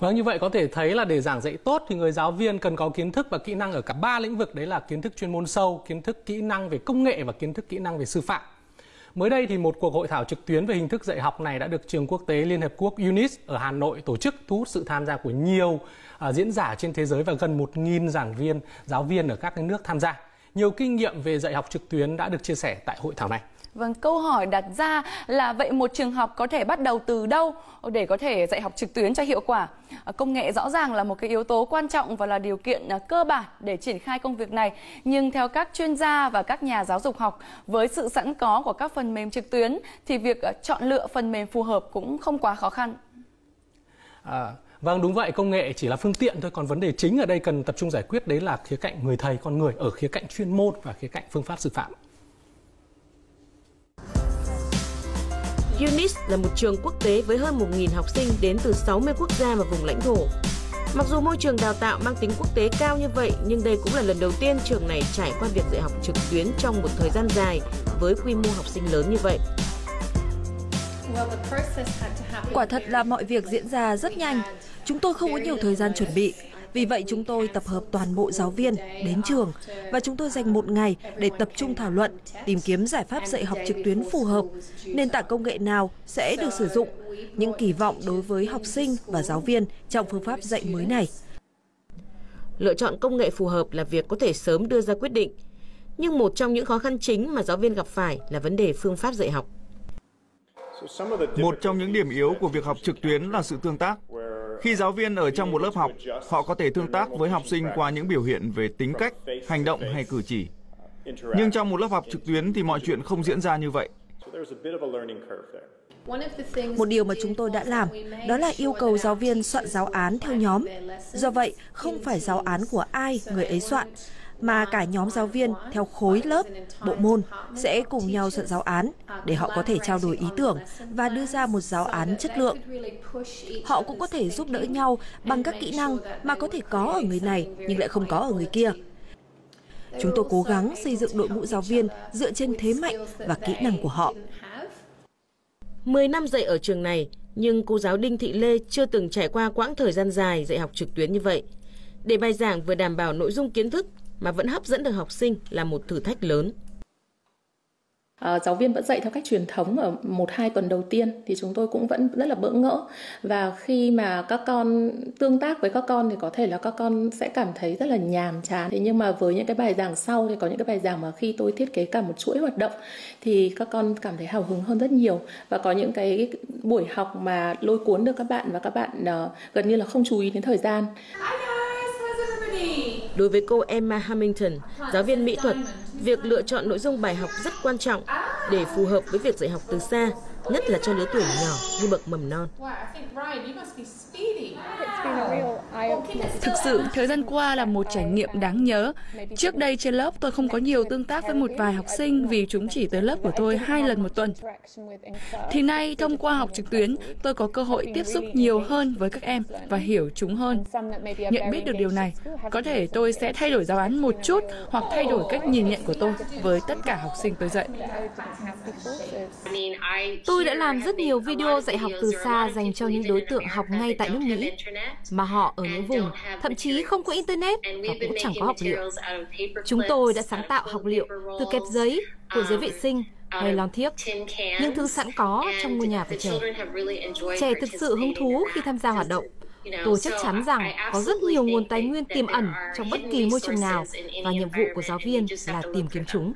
Vâng, như vậy có thể thấy là để giảng dạy tốt thì người giáo viên cần có kiến thức và kỹ năng ở cả ba lĩnh vực đấy là kiến thức chuyên môn sâu, kiến thức kỹ năng về công nghệ và kiến thức kỹ năng về sư phạm. Mới đây thì một cuộc hội thảo trực tuyến về hình thức dạy học này đã được trường quốc tế Liên Hợp Quốc UNIS ở Hà Nội tổ chức thu hút sự tham gia của nhiều uh, diễn giả trên thế giới và gần 1.000 giảng viên, giáo viên ở các nước tham gia. Nhiều kinh nghiệm về dạy học trực tuyến đã được chia sẻ tại hội thảo này. Vâng, câu hỏi đặt ra là vậy một trường học có thể bắt đầu từ đâu để có thể dạy học trực tuyến cho hiệu quả? À, công nghệ rõ ràng là một cái yếu tố quan trọng và là điều kiện à, cơ bản để triển khai công việc này. Nhưng theo các chuyên gia và các nhà giáo dục học, với sự sẵn có của các phần mềm trực tuyến thì việc à, chọn lựa phần mềm phù hợp cũng không quá khó khăn. À, Vâng đúng vậy, công nghệ chỉ là phương tiện thôi, còn vấn đề chính ở đây cần tập trung giải quyết đấy là khía cạnh người thầy con người ở khía cạnh chuyên môn và khía cạnh phương pháp sư phạm. UNIS là một trường quốc tế với hơn 1.000 học sinh đến từ 60 quốc gia và vùng lãnh thổ. Mặc dù môi trường đào tạo mang tính quốc tế cao như vậy, nhưng đây cũng là lần đầu tiên trường này trải qua việc dạy học trực tuyến trong một thời gian dài với quy mô học sinh lớn như vậy. Quả thật là mọi việc diễn ra rất nhanh. Chúng tôi không có nhiều thời gian chuẩn bị. Vì vậy chúng tôi tập hợp toàn bộ giáo viên đến trường và chúng tôi dành một ngày để tập trung thảo luận, tìm kiếm giải pháp dạy học trực tuyến phù hợp, nền tảng công nghệ nào sẽ được sử dụng, những kỳ vọng đối với học sinh và giáo viên trong phương pháp dạy mới này. Lựa chọn công nghệ phù hợp là việc có thể sớm đưa ra quyết định, nhưng một trong những khó khăn chính mà giáo viên gặp phải là vấn đề phương pháp dạy học. Một trong những điểm yếu của việc học trực tuyến là sự tương tác. Khi giáo viên ở trong một lớp học, họ có thể tương tác với học sinh qua những biểu hiện về tính cách, hành động hay cử chỉ. Nhưng trong một lớp học trực tuyến thì mọi chuyện không diễn ra như vậy. Một điều mà chúng tôi đã làm đó là yêu cầu giáo viên soạn giáo án theo nhóm. Do vậy, không phải giáo án của ai người ấy soạn, mà cả nhóm giáo viên theo khối lớp, bộ môn sẽ cùng nhau soạn giáo án để họ có thể trao đổi ý tưởng và đưa ra một giáo án chất lượng. Họ cũng có thể giúp đỡ nhau bằng các kỹ năng mà có thể có ở người này nhưng lại không có ở người kia. Chúng tôi cố gắng xây dựng đội ngũ giáo viên dựa trên thế mạnh và kỹ năng của họ. 10 năm dạy ở trường này, nhưng cô giáo Đinh Thị Lê chưa từng trải qua quãng thời gian dài dạy học trực tuyến như vậy. Để bài giảng vừa đảm bảo nội dung kiến thức mà vẫn hấp dẫn được học sinh là một thử thách lớn. À, giáo viên vẫn dạy theo cách truyền thống ở một hai tuần đầu tiên thì chúng tôi cũng vẫn rất là bỡ ngỡ và khi mà các con tương tác với các con thì có thể là các con sẽ cảm thấy rất là nhàm chán thế nhưng mà với những cái bài giảng sau thì có những cái bài giảng mà khi tôi thiết kế cả một chuỗi hoạt động thì các con cảm thấy hào hứng hơn rất nhiều và có những cái buổi học mà lôi cuốn được các bạn và các bạn uh, gần như là không chú ý đến thời gian. Đối với cô Emma Hamilton, giáo viên mỹ thuật, việc lựa chọn nội dung bài học rất quan trọng để phù hợp với việc dạy học từ xa, nhất là cho lứa tuổi nhỏ như bậc mầm non. Thực sự, thời gian qua là một trải nghiệm đáng nhớ. Trước đây trên lớp tôi không có nhiều tương tác với một vài học sinh vì chúng chỉ tới lớp của tôi hai lần một tuần. Thì nay, thông qua học trực tuyến, tôi có cơ hội tiếp xúc nhiều hơn với các em và hiểu chúng hơn. Nhận biết được điều này, có thể tôi sẽ thay đổi giáo án một chút hoặc thay đổi cách nhìn nhận của tôi với tất cả học sinh tôi dạy. Tôi đã làm rất nhiều video dạy học từ xa dành cho những đối tượng học ngay tại nước Mỹ, mà họ ở những vùng thậm chí không có Internet và cũng chẳng có học liệu. Chúng tôi đã sáng tạo học liệu từ kẹp giấy, của giấy vệ sinh, hay lon thiếc, những thứ sẵn có trong ngôi nhà của trẻ. Trẻ thực sự hứng thú khi tham gia hoạt động. Tôi chắc chắn rằng có rất nhiều nguồn tài nguyên tiềm ẩn trong bất kỳ môi trường nào và nhiệm vụ của giáo viên là tìm kiếm chúng.